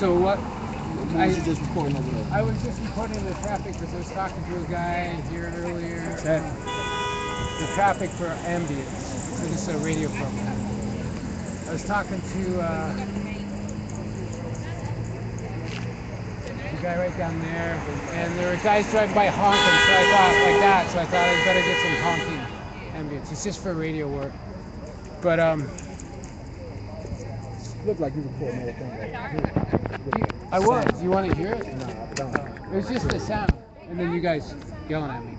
So what? I was just recording over there. I was just reporting the traffic because I was talking to a guy here earlier. That the traffic for ambience. So this is a radio program. I was talking to uh, the guy right down there, and there were guys driving by honking. So I thought like that. So I thought I'd better get some honking ambience. It's just for radio work. But um, Looked like you recording the whole thing. I was. You want to hear it? No, I don't. It was just the sound, and then you guys yelling at me.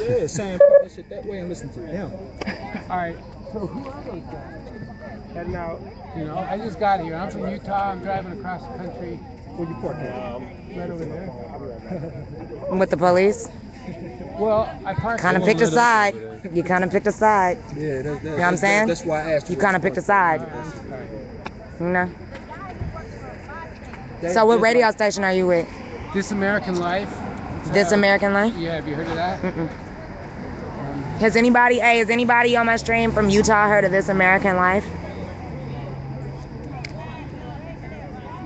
Yeah, Sam, put that shit that way and listen to them. All right. So who are those guys? Heading out. You know, I just got here. I'm from Utah. I'm driving across the country. Where you parked at? Um, right over there. With the police. Well, I parked. Kind of picked a side. You kind of picked a side. Yeah, that's, that's, what I'm saying? That's why I asked You where kind of picked a side. All right. You know. That- So what radio like- station are you with? This American Life. It's, This uh, American Life? Yeah, have you heard of that? Mm-mm. Has anybody, hey, has anybody on my stream from Utah heard of This American Life?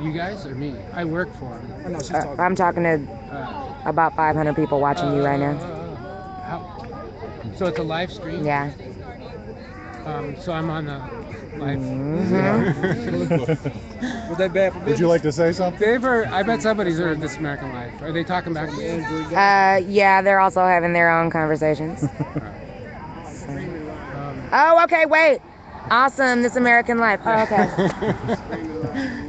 You guys or me? I work for them. I know she's Uh, talking. I'm talking to Uh, about 500 people watching you right now. How, so it's a live stream. Yeah. Um, so I'm on the live. Mhm. Was that bad for Would you like to say something? They've heard. I bet somebody's heard of This American Life. Are they talking back to me? Andrew? Uh, yeah, they're also having their own conversations. Um, Oh, okay, wait. Awesome, This American Life. Oh, okay.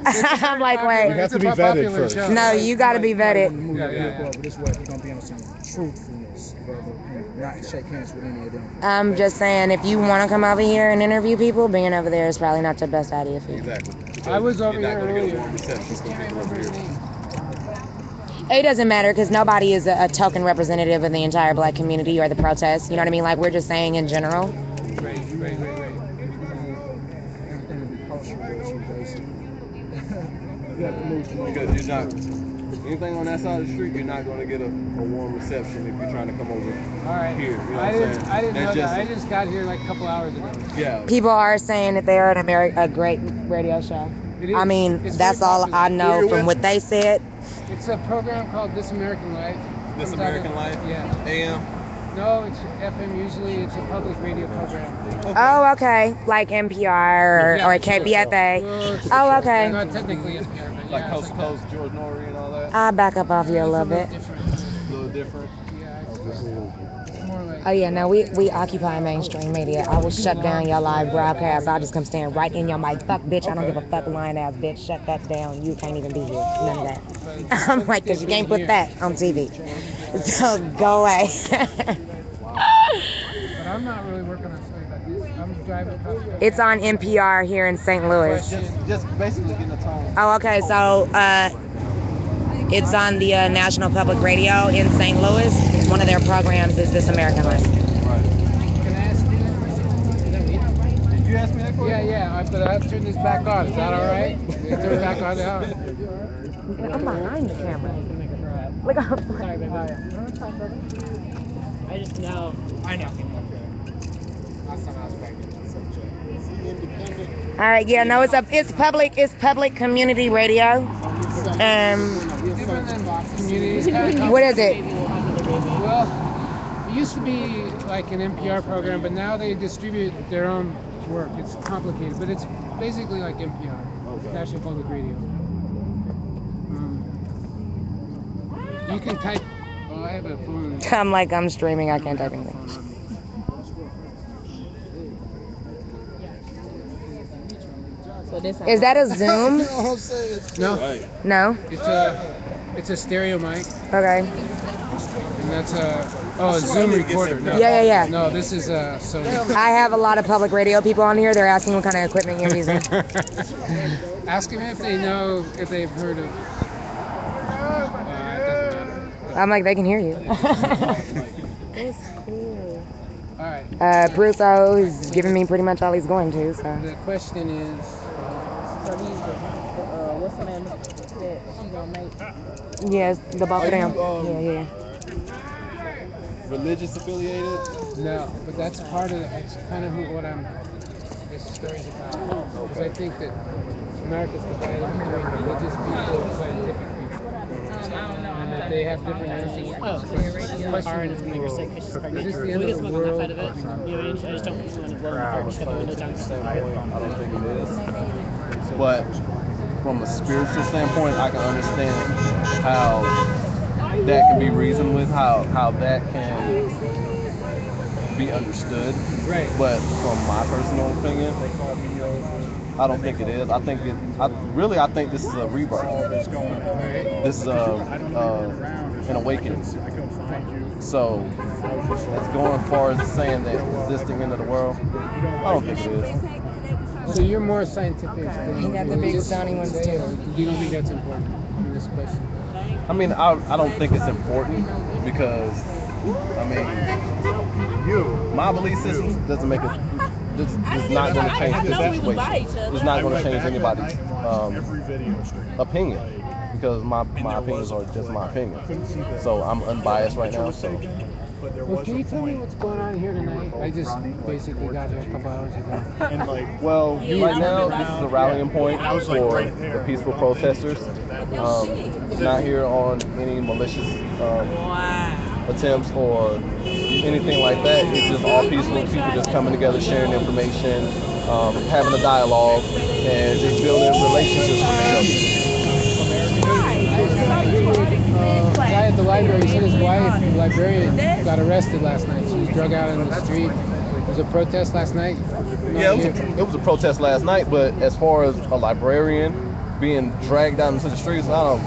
I'm like, You wait. have It's to be vetted first. No, you gotta be vetted. Yeah, yeah, yeah. this way. We're gonna be on some truthfulness, Not shake hands with any of them. I'm just saying, if you want to come over here and interview people, being over there is probably not the best idea for you. Exactly. I was over here not gonna get a earlier. warm reception Just from can't people over remember his here. name. It doesn't matter because nobody is a, a token representative of the entire black community or the protest. You know what I mean? Like, we're just saying in general. Right, right, right, right. Everything will be kosher with you, basically. You have to move Because you're not anything on that side of the street, you're not gonna get a, a warm reception if you're trying to come over. All right. Here, you know what I I'm didn't. saying? I didn't That's know just- that. I just got here like a couple hours ago. Yeah. People are saying that they are an Ameri- a great radio show. I mean, It's that's all. I know from with? what they said. It's a program called This American Life. This American Life? Yeah. AM. No, it's FM. Usually, it's a public radio program. Oh, okay. Like NPR or, Yeah, or sure. KPFA. Oh, well, it's- Oh, okay. Not technically NPR, but Like yeah, coast it's to coast, George Noory and all that. I'll back up off you a it's little little bit. different. A little different. Yeah, it's, it's more like. Oh yeah, no, we we occupy mainstream media. I will shut down your live broadcast. I'll just come stand right in your mic. Fuck, bitch. I don't give a fuck, lying ass bitch. Shut that down. You can't even be here. None of that. I'm like, cause you can't put that on TV. So go away. But I'm not really working on something like. I'm driving it's on NPR here in St. Louis. Just, just basically getting a tone. Oh, okay. So uh, it's on the uh, National Public Radio in St. Louis. One of their programs is This American Life. Right. Can I ask you? That me? Did you ask me that question? Yeah, yeah. I, but I have to turn this back on. Is that all right? Turn it back on now. I'm behind the camera. Look how Sorry, baby. I just know. I know. Last time I was pregnant. All right, yeah, no, it's a, it's public, it's public community radio. Um, Different than community. What is it? Well, it used to be like an NPR program, but now they distribute their own work. It's complicated, but it's basically like NPR, National Public Radio. Um, you can type. Oh, I have a phone. I'm like, I'm streaming, I can't type anything. Is that a Zoom? No, No. it's a it's a stereo mic, Okay. and that's a oh a Zoom need to get recorder. No, Yeah, yeah, yeah. No, this is uh so. I have a lot of public radio people on here. They're asking what kind of equipment you're using. Ask them if they know if they've heard of. Uh, it doesn't matter. I'm like, they can hear you. That's cool. All right. uh, Prusso is giving me pretty much all he's going to. So The question is, So these uh, what's the name that she gonna make? Yes, the both of them. you, um, Yeah, yeah. Religious affiliated? no, but that's part of it. That's kind of who, what I'm guess, stories about it. Because I think that America's divided between religious people and scientific people. And that they have different answers. Well, hard to make her sick because she's pregnant. Is this the We end of the world? out of it. You know, I just don't want to blow my heart. Just a couple. I don't think it is. But from a spiritual standpoint, I can understand how that can be reasoned with, how how that can be understood. Right. But from my personal opinion, I don't think it is. I think it. I really, I think this is a rebirth. This is a, uh, an awakening. So, as going far as saying that is this the end of the world, I don't think it is. So you're more scientific than He got the big sounding ones, too. or You don't think that's important in this question? I mean, I, I don't think it's important because, I mean, you, my belief system doesn't make it. This is not going to change the situation. It's not going to change anybody's um, opinion because my, my opinions are just my opinion. So I'm unbiased right now. So Well, can you tell me what's going on here tonight? I just basically got here a couple hours ago. and like, Well, right now this is a rallying point for the peaceful protesters. Um, not here on any malicious um, attempts or anything like that. It's just all peaceful people just coming together, sharing information, um, having a dialogue, and just building relationships with each Uh, guy at the library said his wife, the librarian, got arrested last night. She was drug out in the street. There was a protest last night. other. Yeah, it was, a, it was a protest last night, but as far as a librarian being dragged out into the streets, I don't,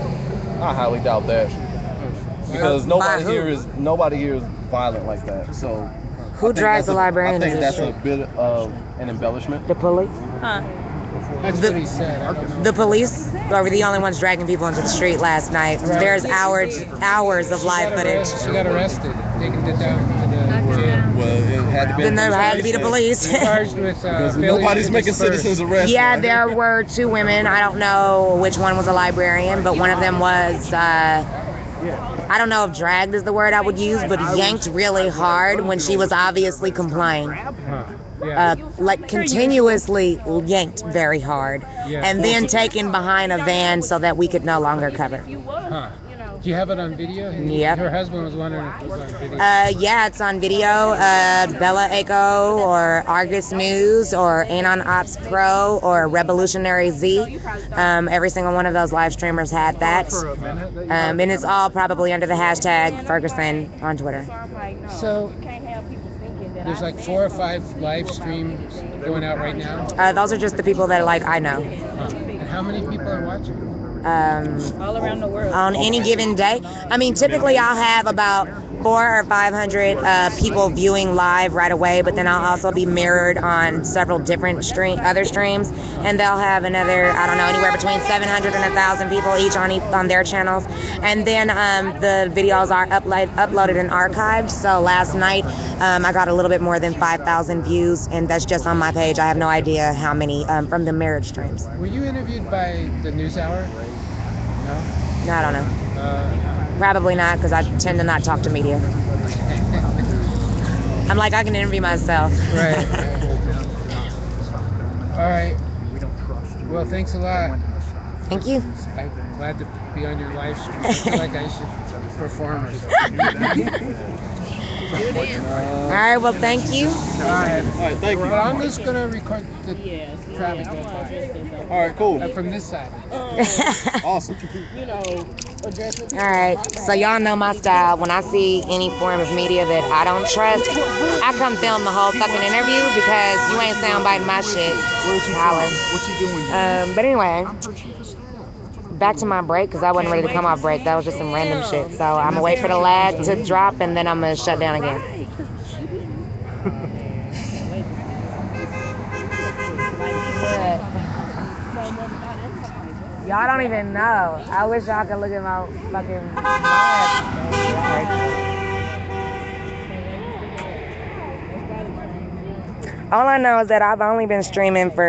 I highly doubt that. Because nobody here is nobody here is violent like that. So Who I think drags the a- librarian I think that's a bit of an embellishment. The police? That's The- what he said. I don't know. The police were the only ones dragging people into the street last night. There's hours hours of She live footage. arrested- She got arrested. Taken it down to the. Well, it had to be. Then there had to be the police. Charged with uh, nobody's making disperse. citizens arrest. Yeah, right? there were two women. I don't know which one was a librarian, but one of them was, uh, I don't know if dragged is the word I would use, but yanked really hard when she was obviously complying. Huh. Yeah. Uh, like continuously yanked very hard. And then taken behind a van so that we could no longer cover. Huh. Do you have it on video? Yep. Her husband was wondering if it was on video. Uh, yeah, it's on video. Uh, Bellaeiko or Argus News or Anon Ops Pro or Revolutionary Z. Um, every single one of those live streamers had that. Um, and it's all probably under the hashtag Ferguson on Twitter. so there's like four or five live streams going out right now. Uh, those are just the people that like I know. Huh. And how many people are watching? Um, All around the world. on any given day. I mean, typically I'll have about four or five hundred uh, people viewing live right away, but then I'll also be mirrored on several different stream other streams, and they'll have another I don't know anywhere between seven hundred and a thousand people each on each, on their channels, and then um, the videos are upload, uploaded and archived. So last night um, I got a little bit more than five thousand views, and that's just on my page. I have no idea how many um, from the mirrored streams. Were you interviewed by the NewsHour? No. No, I don't know. Uh, Probably not, because I tend to not talk to media. I'm like, I can interview myself. right. All right. Well, thanks a lot. Thank you. I'm glad to be on your live stream. I feel like I should perform or something. All right, well, thank you. All right. All right, thank you. But I'm just gonna record the Yes. traffic I going want to by. address this. All right, cool. Uh, from this side. Awesome. You know. All right, so y'all know my style. When I see any form of media that I don't trust, I come film the whole fucking interview because you ain't soundbiting my shit. Holla. What you doing? Um, but anyway, back to my break because I wasn't ready to come off break. That was just some random shit. So I'm gonna wait for the lag to drop and then I'm gonna shut down again. Y'all don't even know. I wish y'all could look at my fucking. All I know is that I've only been streaming for